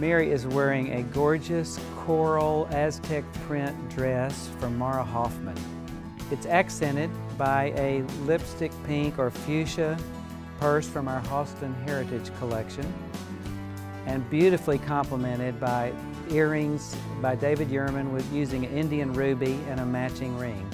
Mary is wearing a gorgeous coral Aztec print dress from Mara Hoffman. It's accented by a lipstick pink or fuchsia purse from our Halston Heritage Collection and beautifully complemented by earrings by David Yurman with using an Indian ruby and a matching ring.